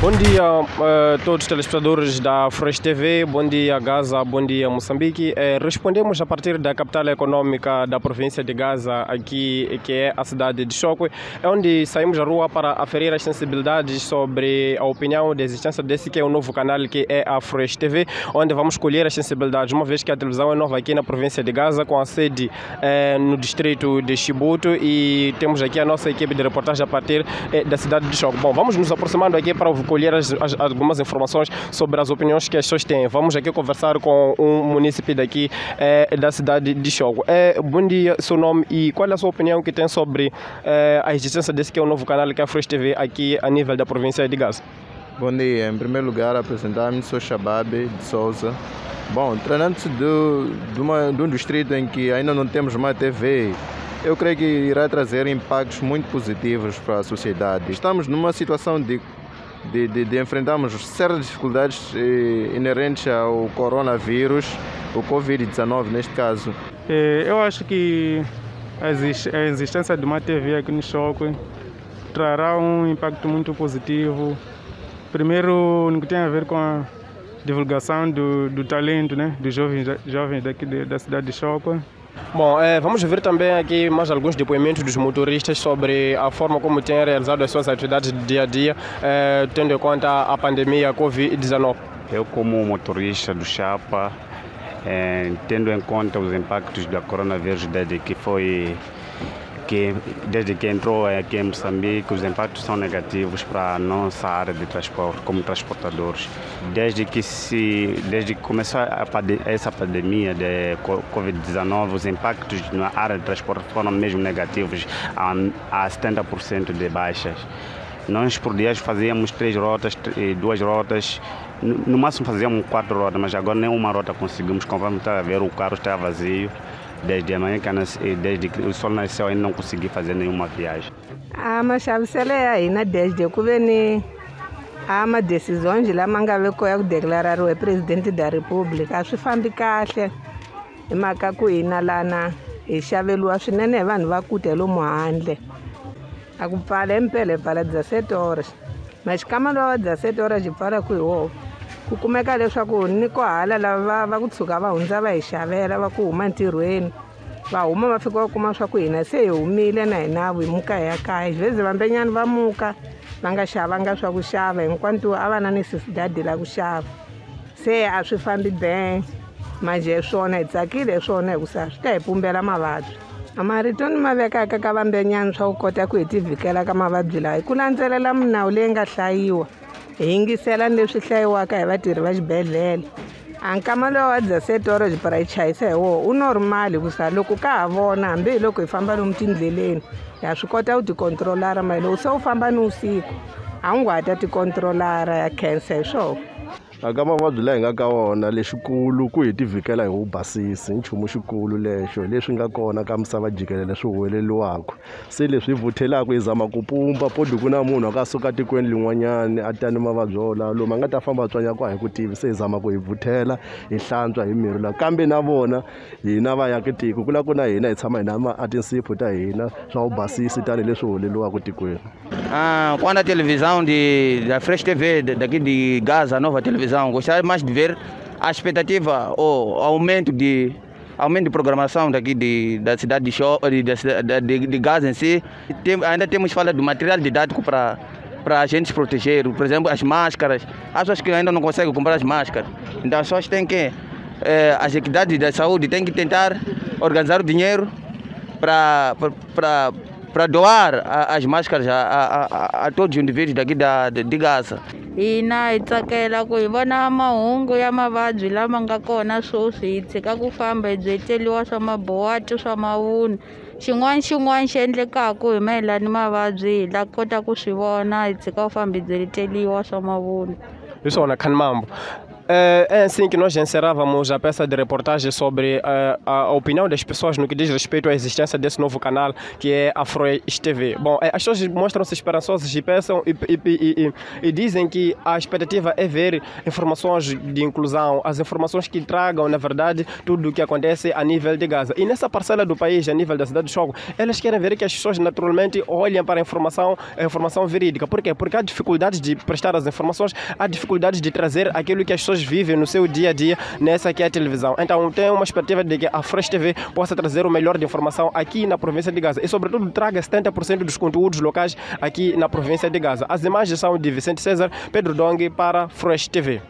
Bom dia a todos os telespectadores da Fresh TV, bom dia Gaza, bom dia Moçambique. Eh, respondemos a partir da capital econômica da província de Gaza, aqui que é a cidade de Chocwe, é onde saímos à rua para aferir as sensibilidades sobre a opinião da existência desse que é o novo canal que é a Fresh TV, onde vamos colher as sensibilidades, uma vez que a televisão é nova aqui na província de Gaza, com a sede eh, no distrito de Chibuto e temos aqui a nossa equipe de reportagem a partir eh, da cidade de Chocwe. Bom, vamos nos aproximando aqui para colher as, as, algumas informações sobre as opiniões que as pessoas têm. Vamos aqui conversar com um município daqui eh, da cidade de Chogo. Eh, bom dia, seu nome e qual é a sua opinião que tem sobre eh, a existência desse que é o novo canal que é a Fresh TV aqui a nível da província de Gaza? Bom dia, em primeiro lugar apresentar-me, sou Shababe de Souza. Bom, tratando-se de, de, de um distrito em que ainda não temos uma TV, eu creio que irá trazer impactos muito positivos para a sociedade. Estamos numa situação de de, de, de enfrentarmos certas dificuldades eh, inerentes ao coronavírus, o Covid-19 neste caso? Eh, eu acho que a existência de uma TV aqui no Choque trará um impacto muito positivo. Primeiro, no que tem a ver com a divulgação do, do talento né, dos jovens, jovens daqui da cidade de Choque Bom, é, vamos ver também aqui mais alguns depoimentos dos motoristas sobre a forma como têm realizado as suas atividades de dia a dia, é, tendo em conta a pandemia Covid-19. Eu, como motorista do Chapa, é, tendo em conta os impactos da coronavírus desde que foi que desde que entrou aqui em Moçambique, os impactos são negativos para a nossa área de transporte, como transportadores. Desde que, se, desde que começou essa pandemia de Covid-19, os impactos na área de transporte foram mesmo negativos, a, a 70% de baixas. Nós por dias fazíamos três rotas, duas rotas, no máximo fazíamos quatro rotas, mas agora nem uma rota conseguimos, conforme está a ver, o carro está vazio desde amanhã, desde que o sol nasceu, ainda não consegui fazer nenhuma viagem. Ah, mas sabe se é aí, né? Desde que vem há uma decisão de lá, mangave ko eu declarar o presidente da república. A swi fambi kahle hi mhaka ku hina lana. Hi xaveliwa swinene hi vanhu va kute lomu handle a ku pfala hi mpela hi pfala 17 horas. Ma xikama lowa 17 horas xi pfalaku hi ku kumeka leswaku ni ko hala lava va ku tshuka va hundza va hi xavela va ku huma ntirhweni va huma va fika va kuma swa ku hina se hi humile na hina hi muka hi ya kaya vhezi vambenyana va muka va nga xavanga swa ku xava. Hinkwato a va na necessidade la ku xava. Se a swi fambi ben manje hi swona hi tsakile hi swona hikusa swi ta hi pumbela mavabyi. Marito ni ma vekaka ka vambenyana swa ku kota ku hi tivhikela ka mavabyi lawa? Hi ku landzelela minawu leyi nga hlayiwa hi yingisela ni leswi hlayiwaka hi vatirhi va xibedhlele. A nkama lowa wa dzasetoro byi para hi chayisa hi wona u normal hikusa loko ka ha vona hambi hi loko hi famba lomu tindleleni ha swi kota ku tikontrolara mali loko se u famba ni usiku a wu ngo hata tikontrolara ya cancer hi swona aka mavabyi laha hi nga ka wona lexikulu ku hi tivhikela hi vubasisi nchumu xikulu lexo leswi nga kona ka misava jikelele swi huweleliwaka se leswi hi vuthelaka hi zama ku pumba podi ku na munhu a ka suka tikweni lin'wanyani a ta ni mavabyi wola lomu a nga ta famba tswanya ku a hi ku tivi se hi zama ku hi vuthela hi hlantswa hi mirhi lawa kambe na vona hina vaakatiko ku la ku na hina hi tshama hi na tinsipho ta hina swa vubasisi tanihileswi huweleliwaka tikweni kwana televisão de, Fresh TV daqui de Gaza, nova televisão televisão. Gostaria mais de ver a expectativa ou aumento de aumento de programação daqui de, da cidade de, show, de, de, de, Gaza em si. Tem, ainda temos falta do material didático para para a gente se proteger, por exemplo, as máscaras. As pessoas que ainda não conseguem comprar as máscaras. Então as pessoas têm que, eh, as equidades da saúde têm que tentar organizar o dinheiro para para doar as máscaras a, a, a, a, todos os indivíduos daqui da, de, de Gaza. hina hi tsakela ku hi vona mahungu ya mavabyi lama nga kona swoswi hi tshika ku famba hi byeteriwa swa mabohati swa mavunwa. Xin'wana xin'wana xi endlekaka hi mayelana ni mavabyi hi la kota ku swi vona hi tshika ku famba hi byeteriwa swa mavunwa. Hi swona khani mambo É, é assim que nós encerrávamos a peça de reportagem sobre eh, a, opinião das pessoas no que diz respeito à existência desse novo canal que é a Froes TV. Bom, eh, as pessoas mostram-se esperançosas e pensam e, e- e- e- dizem que a expectativa é ver informações de inclusão, as informações que tragam, na verdade, tudo o que acontece a nível de Gaza. E nessa parcela do país, a nível da cidade de Chogo, elas querem ver que as pessoas naturalmente olhem para a informação, a informação verídica. Por quê? Porque há dificuldades de prestar as informações, há dificuldades de trazer aquilo que as pessoas vivem no seu dia a dia nessa que é a televisão. Então, tem uma expectativa de que a Fresh TV possa trazer o melhor de informação aqui na província de Gaza e, sobretudo, traga 70% dos conteúdos locais aqui na província de Gaza. As imagens são de Vicente César, Pedro Dong para Fresh TV.